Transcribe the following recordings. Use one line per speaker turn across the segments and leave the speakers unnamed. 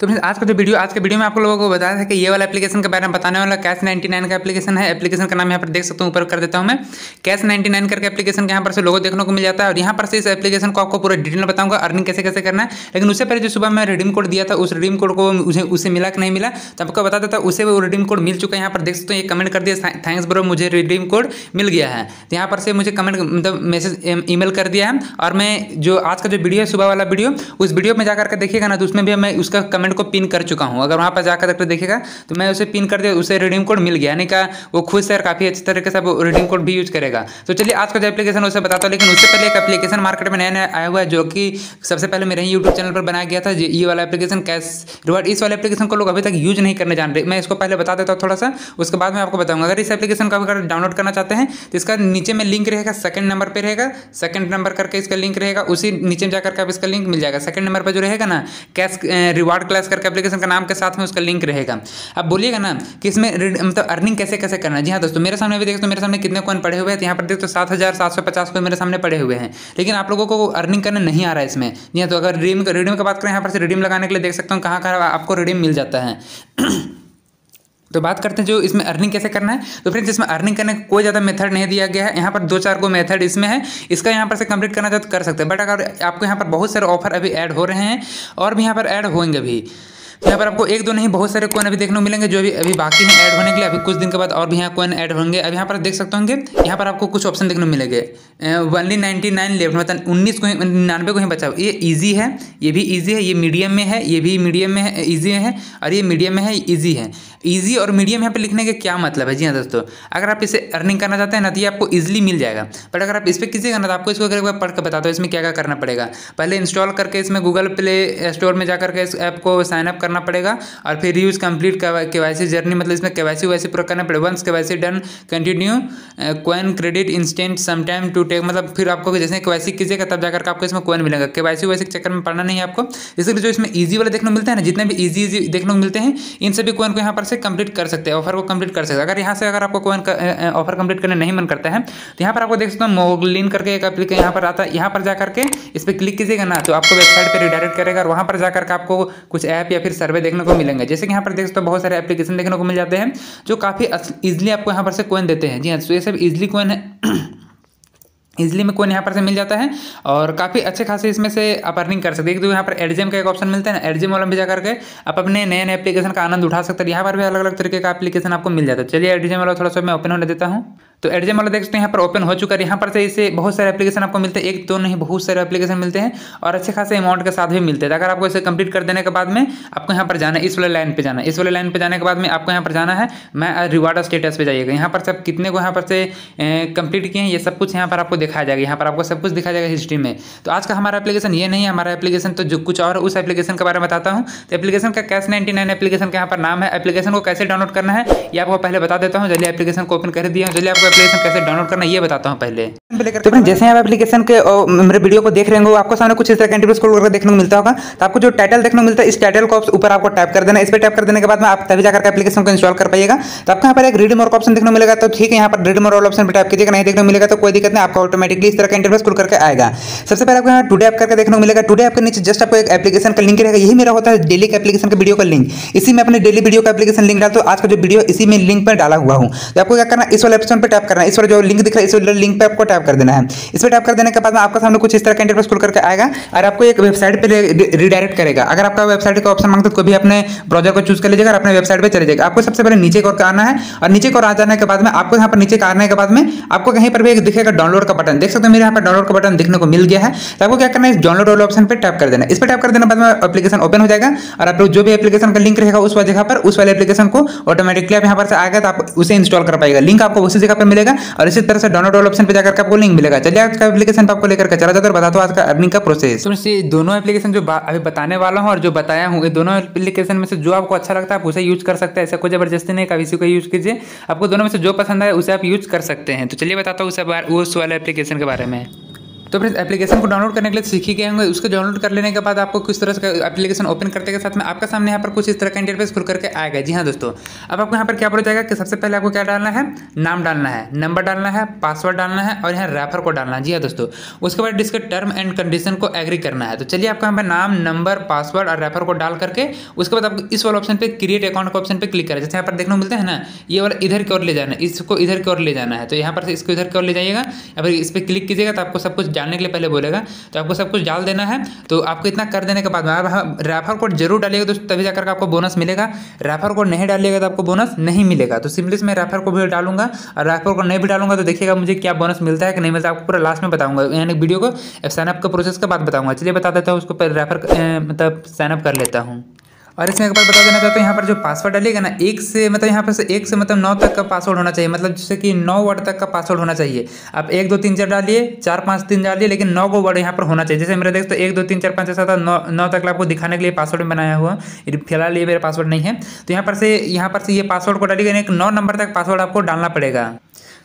तो फ्रेंड्स, आज का जो वीडियो, आज के वीडियो में आप लोगों को बताया था कि ये वाला एप्लीकेशन के बारे में बताने वाला कैश 99 का एप्लीकेशन है। एप्लीकेशन का नाम यहाँ पर देख सकता हूँ, ऊपर कर देता हूँ मैं। कैश 99 करके एप्लीकेशन के यहाँ पर से लोगो देखने को मिल जाता है। और यहाँ पर से इस एप्लीकेशन को आपको पूरा डिटेल बताऊँगा अर्निंग कैसे कैसे करना है। लेकिन उससे पहले जो सुबह मैं रिडीम कोड दिया था, उस रिडीम कोड को उसे उसे मिला कि नहीं मिला तो आपको बता देता उसे वो रिडीम कोड मिल चुका है। यहाँ पर देख सकते हो, ये कमेंट कर दिया थैंक्स ब्रो मुझे रिडीम कोड मिल गया है। तो यहाँ पर से मुझे कमेंट मतलब मैसेज ईमेल कर दिया है। और मैं जो आज का जो वीडियो है, सुबह वाला वीडियो उस वीडियो में जाकर के देखिएगा ना तो उसमें भी मैं उसका कमेंट को पिन कर चुका हूँ। अगर वहाँ पर जाकर के देखिएगा तो मैं उसे पिन कर दिया उसे रिडीम कोड मिल गया। यानी का वो खुद से काफ़ी अच्छी तरीके से वो रिडीम कोड भी यूज़ करेगा। तो चलिए, आज का जो एप्लीकेशन उसे बताता हूँ। लेकिन उससे पहले एक एप्लीकेशन मार्केट में नया नया आया हुआ है, जो कि सबसे पहले मेरे ही यूट्यूब चैनल पर बनाया गया था। ये वाला एप्लीकेशन कैश रिवार्ड इस वाले एप्लीकेशन को लोग अभी तक यूज़ नहीं करने जान रहे। मैं इसको पहले बता देता हूँ थोड़ा सा उसके बाद मैं आपको बताऊँगा। अगर इस एप्लीकेशन का अगर डाउनलोड करना चाहते हैं तो इसका नीचे में लिंक रहेगा सेकंड नंबर पर रहेगा। सेकंड नंबर करके इसका लिंक रहेगा, उसी नीचे जाकर आप इसका लिंक मिल जाएगा। सेकंड नंबर पर जो रहेगा ना, कैश रिवार्ड क्लास करके एप्लीकेशन का नाम के साथ में उसका लिंक रहेगा। अब बोलिएगा ना कि इसमें मतलब अर्निंग कैसे कैसे करना है? जी हाँ दोस्तों, मेरे सामने भी देखो तो मेरे सामने कितने कॉइन पड़े हुए हैं? यहाँ पर देखो तो सात हज़ार सात सौ पचास कोइन मेरे सामने पड़े हुए हैं। लेकिन आप लोगों को अर्निंग करना नहीं आ रहा है इसमें। जी हाँ तो अगर रिडीम रिडीम की बात करें, यहाँ पर से रिडीम लगाने के लिए देख सकता हूँ कहाँ कहाँ आपको रिडीम मिल जाता है। तो बात करते हैं जो इसमें अर्निंग कैसे करना है। तो फ्रेंड्स इसमें अर्निंग करने का कोई ज़्यादा मेथड नहीं दिया गया है। यहाँ पर दो चार को मेथड इसमें है। इसका यहाँ पर से कंप्लीट करना चाहते तो कर सकते हैं। बट अगर आपको यहाँ पर बहुत सारे ऑफ़र अभी ऐड हो रहे हैं और भी यहाँ पर ऐड होंगे अभी यहाँ पर आपको एक दो नहीं, बहुत सारे कोइन अभी देखने को मिलेंगे जो अभी अभी बाकी हैं ऐड होने के लिए। अभी कुछ दिन के बाद और भी यहाँ कोइन ऐड होंगे। अब यहाँ पर देख सकते होंगे, यहाँ पर आपको कुछ ऑप्शन देखने को मिलेंगे। वनली नाइन्टी नाइन लेफ़्ट मतलब उन्नीस को निन्यानवे को ही बचा। ये ईजी है, ये भी ईजी है, ये मीडियम में है, ये भी मीडियम में है ईजी है, और ये मीडियम में है ईजी है। ईजी और मीडियम यहाँ पर लिखने का क्या मतलब है? जी हाँ दोस्तों, अगर आप इसे अर्निंग करना चाहते हैं ना तो ये आपको ईजिली मिल जाएगा। बट अगर आप इस पर किसी करना तो आपको इसको अगर पढ़ कर बताता हूँ, इसमें क्या क्या करना पड़ेगा। पहले इंस्टॉल करके इसमें गूगल प्ले स्टोर में जाकर के इस ऐप को साइनअप करना पड़ेगा और फिर use complete K Y journey मतलब इसमें के वाई सी पूरा करना पड़ेगा। Once K Y done continue coin credit instant sometime to take मतलब फिर आपको जैसे के वाई कीजिएगा, तब जाकर आपको इसमें कोइन मिलेगा। के वाई सी चक्कर में पढ़ना नहीं है आपको। इसलिए जो इसमें ईजी वाले देखने को मिलते हैं ना, जितने भी ईजी ईजी देखने को मिलते हैं, इन सभी कोइन को यहाँ पर से कंप्लीट कर सकते हैं ऑफ़र को कंप्लीट कर सकते हैं। अगर यहाँ से अगर आपको कोइन ऑफ़र कंप्लीट करने नहीं मन करता है तो यहाँ पर आपको देख सकते हो मोगलिन करके एक एप्लीकेशन यहाँ पर आता है। यहाँ पर जाकर के इस पर क्लिक कीजिएगा ना तो आपको वेबसाइट पर रिडायरेक्ट करेगा और वहाँ पर जाकर के आपको कुछ ऐप या फिर सर्वे देखने को मिलेंगे। जैसे कि यहाँ पर देख सकते हो, बहुत सारे एप्लीकेशन देखने को मिल जाते हैं, जो काफ़ी ईजिली आपको यहाँ पर से कोइन देते हैं। जी हाँ तो ये सब ईजिली कोइन है। इजिली में कोइन यहाँ पर से मिल जाता है, और काफ़ी अच्छे खासे इसमें से आप अर्निंग कर सकते हैं। तो यहाँ पर एडजेम का एक ऑप्शन मिलता है ना एडजेम वाला में जाकर के आप अपने नए नए एप्लीकेशन का आनंद उठा सकते हैं। यहाँ पर भी अलग अलग तरीके का एप्लीकेशन आपको मिल जाता है। चलिए एडजेम वाला थोड़ा सा मैं ओपन होने देता हूँ। तो एडजेम वाला देख सकते हैं, यहाँ पर ओपन हो चुका है। यहाँ पर से इसे बहुत सारे एप्लीकेशन आपको मिलते हैं। एक, दो नहीं, बहुत सारे एप्लीकेशन मिलते हैं और अच्छे खासे अमाउंट के साथ भी मिलते हैं। अगर आपको इसे कंप्लीट कर देने के बाद में आपको यहाँ पर जाना है, इस वाले लाइन पे जाना है। इस वाले लाइन पे जाने के बाद में आपको यहाँ पर जाना है, मैं रिवार्ड स्टेटस पर जाइएगा। यहाँ पर सब कितने को यहाँ पर से कंप्लीट किए हैं, ये सब कुछ यहाँ पर आपको दिखाया जाएगा। यहाँ पर आपको सब कुछ दिखाया जाएगा हिस्ट्री में। तो आज का हमारा एप्लीकेशन ये नहीं है। हमारा एप्लीकेशन तो जो कुछ और उस एप्लीकेशन के बारे में बताता हूँ। तो एप्लीकेशन का कैश नाइन्टी नाइन एप्लीकेशन का यहाँ पर नाम है। एप्लीकेशन को कैसे डाउनलोड करना है, ये आपको पहले बता देता हूँ। जल्दी एप्लीकेशन को ओपन कर दिया जल्दी आपको एप्लीकेशन कैसे डाउनलोड करना ये बताता हूँ पहले। तो जैसे आप एप्लीकेशन के मेरे वीडियो को देख रहे होंगे आपको सामने कुछ इस तरह इंटरव्यू स्क्रॉल करके देखने को मिलता होगा। तो आपको जो टाइटल देखने को मिलता है इस टाइटल को ऊपर आपको टाइप कर देना इस पर टाइप कर देने के बाद में आप तभी जाकर एप्लीकेशन को इंस्टॉल कर पाएगा तो आपको यहाँ पर एक रीड मोर ऑप्शन देखने को मिलेगा। तो ठीक है यहाँ पर रीड मोर ऑप्शन पर टाइप कीजिएगा। नहीं देखने को मिलेगा तो कोई दिक्कत नहीं आपको ऑटोमेटिकली इस तरह का इंटरव्यू स्क्रॉल करके आएगा। सबसे पहले आपको यहाँ टूडे ऐप करके देखने को मिलेगा। टूडे ऐप के नीचे जस्ट आपको एक एप्लीकेशन का लिंक रहेगा। यही मेरा होता है डेली का एप्लीकेशन का वीडियो का लिंक इसी में अपने डेली वीडियो का एप्लीकेशन लिंक डालता हूँ आज का जो वीडियो इसी में लिंक पर डाला हुआ हूँ। तो आपको क्या करना इस वाले ऑप्शन पर टैप करना है। इस वाले जो लिंक दिख रहा है, इस वाले लिंक पे आपको टैप कर देना है। इस पर टैप कर देने के बाद आपका सामने कुछ इस तरह का इंटरफेस खुल करके आएगा और आपको एक वेबसाइट पे रिडायरेक्ट करेगा। अगर आपका वेबसाइट का ऑप्शन माँगता है तो भी अपने ब्राउज़र को चूज़ कर लीजिएगा और अपने वेबसाइट पे चले जाएगा आपको सबसे पहले नीचे को आना है और नीचे को आ जाने के बाद में, आपको यहाँ पर नीचे आने के बाद में आपको कहीं पर भी एक दिखेगा डाउनलोड का बटन देख सकते हो, मेरे यहाँ पर डाउनलोड का बटन दिखने को मिल गया है। तो आपको क्या करना है डाउनलोड वाले ऑप्शन पर टैप कर देना इस पर टैप कर देने बाद में एप्लीकेशन ओपन हो जाएगा और आप लोग जो भी एप्लीकेशन का लिंक रहेगा, उस जगह पर, उस वाले एप्लीकेशन को ऑटोमेटिकली आप यहाँ पर आएगा तो आप उसे इंस्टॉल कर पाएगा लिंक आपको उसी जगह पर मिलेगा और इसी तरह से डाउनलोड वाले ऑप्शन पर जाकर आपको लिंक मिलेगा। चलिए आज का एप्लीकेशन आपको लेकर चला जाता है बता दो आज का अर्निंग का प्रोसेस तो दोनों एप्लीकेशन जो अभी बताने वाला हूँ और जो बताया हूँ दोनों एप्लीकेशन में से जो आपको अच्छा लगता है, आप उसे यूज़ कर सकते हैं। ऐसा कोई ज़बरदस्ती नहीं कभी इसी को यूज़ कीजिए। आपको दोनों में से जो पसंद आए, उसे आप यूज़ कर सकते हैं। तो चलिए बताता हूँ उस वाले एप्लीकेशन के बारे में। तो फिर एप्लीकेशन को डाउनलोड करने के लिए सीखी गए होंगे। उसको डाउनलोड कर लेने के बाद आपको किस तरह से एप्लीकेशन ओपन करते के साथ में आपका सामने यहाँ पर कुछ इस तरह का इंटरफेस खुल करके आएगा जी हाँ दोस्तों, अब आपको यहाँ पर क्या बोला जाएगा कि सबसे पहले आपको क्या डालना है? नाम डालना है नंबर डालना है पासवर्ड डालना है और यहाँ रेफर को डालना है। जी हाँ दोस्तों, उसके बाद इसके टर्म एंड कंडीशन को एग्री करना है। तो चलिए आपको यहाँ पर नाम नंबर पासवर्ड और रेफर को डाल करके उसके बाद आपको इस वाले ऑप्शन पर क्रिएट अकाउंट का ऑप्शन पर क्लिक करें। जैसे यहाँ पर देखने को मिलता है ना, ये वाला इधर की ओर ले जाना है, इसको इधर की ओर ले जाना है। तो यहाँ पर इसको इधर की ओर ले जाइएगा। या फिर इस पर क्लिक कीजिएगा तो आपको सब कुछ डालने के लिए पहले बोलेगा तो आपको सब कुछ डाल देना है तो आपको इतना कर देने के बाद रेफर कोड ज़रूर डालिएगा दोस्तों तभी जाकर आपको बोनस मिलेगा। रेफर कोड नहीं डालिएगा तो आपको बोनस नहीं मिलेगा तो सिंपली मैं रेफर को भी डालूँगा, और रेफर कोड नहीं भी डालूँगा तो देखिएगा मुझे क्या बोनस मिलता है कि नहीं मिलता आपको पूरा लास्ट में बताऊँगा, यानी वीडियो को साइनअप का प्रोसेस के बाद बताऊँगा। चलिए बता देता हूँ, उसको रेफर मतलब साइनअप कर लेता हूँ। और इसमें एक बार बता देना चाहता हूँ, यहाँ पर जो पासवर्ड डालिएगा ना, एक से मतलब यहाँ पर से एक से मतलब नौ तक का पासवर्ड होना चाहिए। मतलब जैसे कि नौ वर्ड तक का पासवर्ड होना चाहिए। आप एक, दो, तीन, चार डालिए, चार, पाँच, तीन डालिए, लेकिन नौ को वर्ड यहाँ पर होना चाहिए। जैसे मेरे देख तो एक, दो, तीन, चार, पाँच ऐसा था नौ नौ तक आपको दिखाने के लिए पासवर्ड में बनाया हुआ। फ़िलहाल ये मेरा पासवर्ड नहीं है। तो यहाँ पर से, यहाँ पर से ये पासवर्ड को डालिएगा एक नौ नंबर तक पासवर्ड आपको डालना पड़ेगा।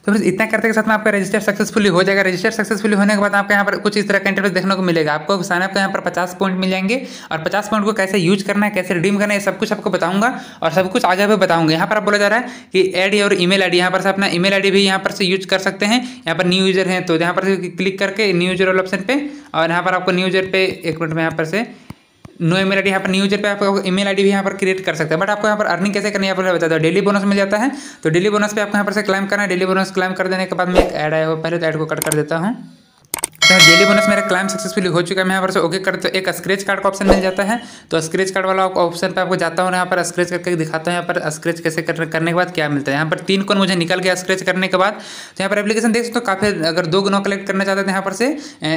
तो फिर इतना करते के साथ में आपका रजिस्टर सक्सेसफुली हो जाएगा। रजिस्टर सक्सेसफुली होने के बाद आपको यहाँ पर कुछ इस तरह का इंटरफेस देखने को मिलेगा। आपको साइनअप का यहाँ पर पचास पॉइंट मिल जाएँगे और पचास पॉइंट को कैसे यूज़ करना है, कैसे रिडीम करना है सब कुछ आपको बताऊँगा और सब कुछ आगे भी बताऊँगा। यहाँ पर आप बोला जा रहा है कि एड और ईमेल आईडी यहाँ पर से अपना ईमेल आईडी भी यहाँ पर से यूज़ कर सकते हैं। यहाँ पर न्यू यूज़र हैं तो यहाँ पर क्लिक करके न्यू यूज़र ऑप्शन पे और यहाँ पर आपको न्यू यूज़र पे, एक मिनट में यहाँ पर से नो ईमेल आईडी यहाँ पर न्यू यूज़र पे आपको ईमेल आईडी भी यहाँ पर क्रिएट कर सकते हैं। बट आपको यहाँ पर अर्निंग कैसे करनी है यहाँ पर डेली बोनस मिल जाता है। तो डेली बोनस पे आपको यहाँ पर से क्लाइम करना है। डेली बोनस क्लाइम कर देने के बाद मैं एक ऐड आया हो पहले तो ऐड को कट कर देता हूँ। तो डेली बोनस मेरा क्लाइम सक्सेसफुली हो चुका है मैं यहाँ पर से ओके करते तो एक स्क्रेच कार्ड का ऑप्शन मिल जाता है तो स्क्रेच कार्ड वाला ऑप्शन पे आपको जाता हूँ यहाँ पर स्क्रेच करके दिखाता हूँ यहाँ पर स्क्रेच कैसे कर, करने के बाद क्या मिलता है यहाँ पर तीन कोन मुझे निकल गया स्क्रेच करने के बाद तो यहाँ पर एप्लीकेशन देख सकते हो काफ़ी अगर दो गुना कलेक्ट करना चाहते हैं यहाँ पर से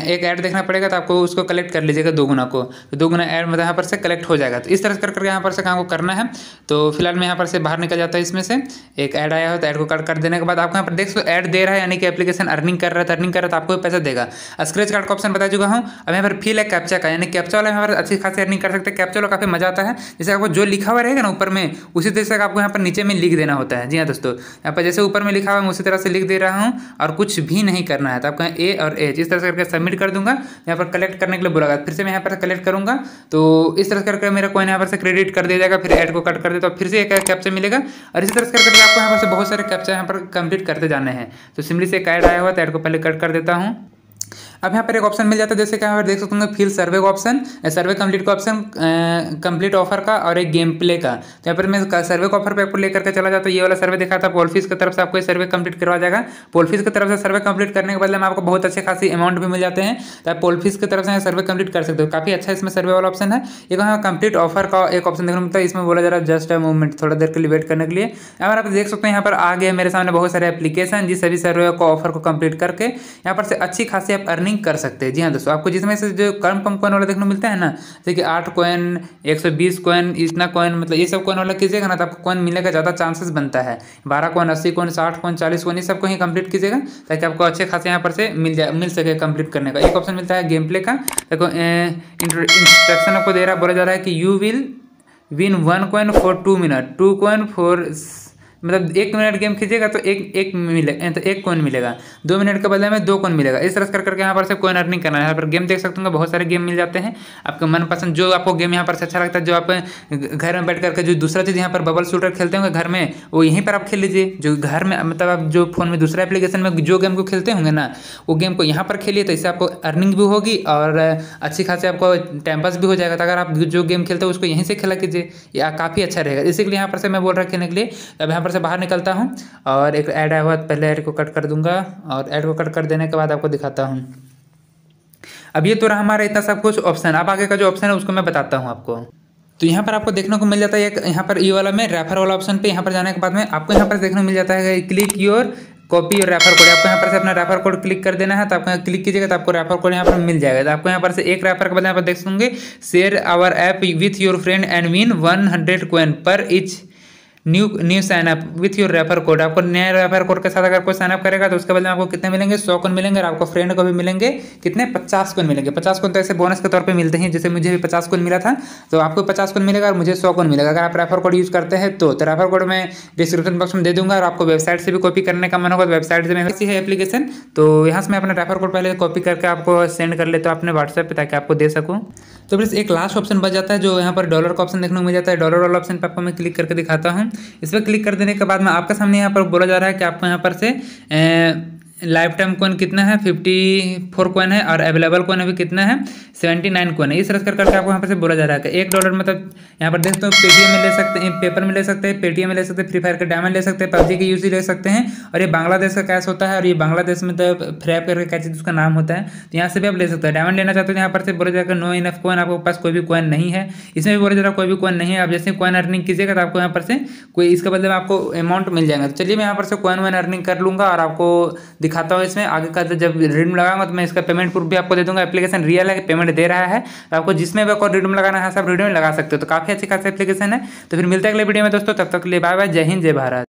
एक ऐड देखना पड़ेगा तो आपको उसको कलेक्ट कर लीजिएगा दो गुना को तो दो गुना ऐड मतलब यहाँ पर से कलेक्ट हो जाएगा तो इस तरह से कर करके यहाँ पर से काम को करना है तो फ़िलहाल मैं यहाँ पर से बाहर निकल जाता है इसमें से एक ऐड आया हो तो ऐड को कट कर देने के बाद आपको यहाँ पर देख सकते ऐड दे रहा है यानी कि एप्लीकेशन अर्निंग कर रहा है अर्निंग कर रहा है तो आपको पैसा देगा स्क्रेच कार्ड का ऑप्शन बता चुका हूँ। अब यहाँ पर फील है कैप्चा का, यानी कैप्चा वाला यहाँ पर अच्छी खासी अर्निंग कर सकते हैं। कैप्चा वाला काफ़ी मज़ा आता है। जैसे आपको जो लिखा हुआ रहेगा ना ऊपर में, उसी तरह से आपको यहाँ पर नीचे में लिख देना होता है। जी हाँ दोस्तों, यहाँ पर जैसे ऊपर में लिखा हुआ उसी तरह से लिख दे रहा हूँ और कुछ भी नहीं करना है। तो आपको ए और एच इस तरह से करके सबमिट कर दूँगा। यहाँ पर कलेक्ट करने के लिए बोला फिर से मैं यहाँ पर कलेक्ट करूँगा। तो इस तरह से करके मेरा कोई यहाँ पर से क्रेडिट कर दिया जाएगा। फिर एड को कट कर देता फिर से एक कैप्चा मिलेगा। और इसी तरह से करके आपको यहाँ पर से बहुत सारे कैप्चा यहाँ पर कंप्लीट करते जाने हैं। तो सिमली से एक ऐड आया हुआ तो ऐड को पहले कट कर देता हूँ। अब यहाँ पर एक ऑप्शन मिल जाता है, जैसे कि यहाँ पर देख सकते होंगे फिल सर्वे का ऑप्शन सर्वे कंप्लीट का ऑप्शन कंप्लीट ऑफ़र का और एक गेम प्ले का। तो यहाँ पर मैं सर्वे का ऑफ़र पे आपको लेकर के चला जाता हूँ। ये वाला सर्वे देखा था पोलफिस की तरफ़ से, आपको सर्वे कंप्लीट करवा जाएगा। पोलफिस की तरफ़ से सर्वे कंप्लीट करने के बदले में आपको बहुत अच्छे खासी अमाउंट भी मिल जाते हैं। तो आप पोलफिस की तरफ़ से सर्वे कंप्लीट कर सकते हो। काफ़ी अच्छा इसमें सर्वे वाला ऑप्शन है। एक यहाँ कंप्लीट ऑफ़र का एक ऑप्शन देखने मिलता है। इसमें बोला जा रहा है जस्ट अ मूवमेंट थोड़ा देर के लिए वेट करने के लिए। अगर आप देख सकते हैं यहाँ पर आ गए मेरे सामने बहुत सारे एप्लीकेशन जिस सभी सर्वे को ऑफ़र को कंप्लीट करके यहाँ पर से अच्छी खासी आप अर्निंग कर सकते। हैं जी हाँ दोस्तों, आपको जिसमें से जो कम कम कॉइन वाला देखने को मिलता है ना, जैसे कि आठ कॉइन एक सौ बीस कॉइन इतना कॉइन मतलब ये सब कॉइन वाला कीजिएगा ना तो आपको कॉइन मिलने का ज़्यादा चांसेस बनता है। बारह कॉइन अस्सी कॉइन साठ कॉइन चालीस कॉइन ये सबको ही कंप्लीट कीजिएगा, ताकि आपको अच्छे खासे यहाँ पर से मिल जाए मिल सके कंप्लीट करने का। एक ऑप्शन मिलता है गेम प्ले का, देखो इंस्ट्रक्शन आपको दे रहा है, बोला जा रहा है कि you will win one coin for two minute two coin for मतलब एक मिनट गेम खींचेगा तो एक एक मिले तो एक कॉइन मिलेगा। दो मिनट के बदले में दो कॉइन मिलेगा। इस तरह कर करके यहाँ पर से कॉइन अर्निंग करना है। यहाँ पर गेम देख सकते होंगे, बहुत सारे गेम मिल जाते हैं। आपके मनपसंद जो आपको गेम यहाँ पर से अच्छा लगता है, जो आप घर में बैठ करके जो दूसरा चीज़ यहाँ पर बबल शूटर खेलते होंगे घर में, वो यहीं पर आप खेल लीजिए। जो घर में मतलब आप जो फ़ोन में दूसरा एप्लीकेशन में जो गेम को खेलते होंगे ना, वो गेम को यहाँ पर खेलिए तो इससे आपको अर्निंग भी होगी और अच्छी खासी आपको टाइम पास भी हो जाएगा। तो अगर आप जो गेम खेलते हो, उसको यहीं से खेला कीजिए। या काफ़ी अच्छा रहेगा। इसीलिए यहाँ पर से मैं बोल रहा खेलने के लिए, अब यहाँ पर से बाहर निकलता हूँ और एक ऐड आया हुआ पहले ऐड को कट कर दूँगा और ऐड को कट कर देने के बाद आपको दिखाता हूँ। अब ये तो रहा हमारा इतना सब कुछ ऑप्शन अब आगे का जो ऑप्शन है, उसको मैं बताता हूँ आपको। तो यहाँ पर आपको देखने को मिल जाता है एक, यहाँ पर ये वाला में रेफर वाला ऑप्शन पे यहाँ पर जाने के बाद में आपको यहाँ पर देखने को मिल जाता है क्लिक योर कॉपी और रेफर कोड आपको यहाँ पर से अपना रेफर कोड क्लिक कर देना है तो आपको क्लिक कीजिएगा तो आपको रेफर कोड यहाँ पर मिल जाएगा। तो आपको यहाँ पर से एक रेफर के बाद यहाँ पर देख सकूँगे share our app with your friend and mean one hundred coin per each new new sign up with your refer code आपको नया रेफर कोड के साथ अगर कोई साइनअप करेगा तो उसके बदले आपको कितने मिलेंगे? सौ कौन मिलेंगे और आपको फ्रेंड को भी मिलेंगे। कितने? पचास कौन मिलेंगे। पचास कौन तो ऐसे बोनस के तौर पर मिलते हैं, जैसे मुझे भी पचास कौन मिला था तो आपको पचास कौन मिलेगा और मुझे सौ कौन मिलेगा। अगर आप रेफर कोड यूज़ करते हैं तो रेफर कोड मैं डिस्क्रिप्शन बॉक्स में दे दूँगा और आपको वेबसाइट से भी कॉपी करने का मन होगा। वेबसाइट से ऐसी है एप्लीकेशन तो यहाँ से मैं अपना रेफर कोड पहले कॉपी करके आपको सेंड कर लेता हूँ अपने व्हाट्सएप पर ताकि आपको दे सकूँ। तो फिर एक लास्ट ऑप्शन बच जाता है जो यहाँ पर डॉलर का ऑप्शन देखने को मिल जाता है। डॉलर वाला ऑप्शन पर आपको मैं क्लिक करके दिखाता हूँ। इस पर क्लिक कर देने के बाद में आपके सामने यहाँ पर बोला जा रहा है कि आपको यहाँ पर से लाइफ टाइम कॉइन कितना है? फिफ्टी फोर कॉइन है और अवेलेबल कॉइन अभी कितना है? सेवेंटी नाइन कॉइन है। इस तरह कर करके आपको यहाँ पर से बोला जा रहा है एक डॉलर मतलब यहाँ पर देखते हो पेटीएम में ले सकते हैं पेपर में ले सकते हैं पेटीएम में ले सकते हैं फ्री फायर का डायमंड ले सकते हैं पबजी के यूज़ ले सकते हैं और ये बांग्लादेश का कैश होता है और ये बांग्लादेश में तो फ्रैप करके क्या चीज़ उसका नाम होता है तो यहाँ से भी आप ले सकते हैं। डायमंड लेना चाहते हो तो यहाँ पर से बोला जाएगा नो इनफ कॉइन आपके पास कोई भी कॉइन नहीं है। इसमें भी बोला जा रहा कोई भी कॉइन नहीं है। आप जैसे कॉइन अर्निंग कीजिएगा तो आपको यहाँ पर से कोई, इसके बदले में आपको अमाउंट मिल जाएगा। तो चलिए मैं यहाँ पर से कॉइन वॉइन अर्निंग कर लूँगा और आपको दिखाता हूँ इसमें। आगे का जब रिडम लगाऊँगा तो मैं इसका पेमेंट प्रूफ भी आपको दे दूँगा। एप्लीकेशन रियल है पेमेंट दे रहा है? तो आपको जिसमें भी आपको रिडम लगाना है, सब रिडम लगा सकते हो। तो काफ़ी अच्छी खासी एप्लीकेशन है। तो फिर मिलते अगले वीडियो में दोस्तों। तब तक के लिए बाय बाय जय हिंद, जय भारत।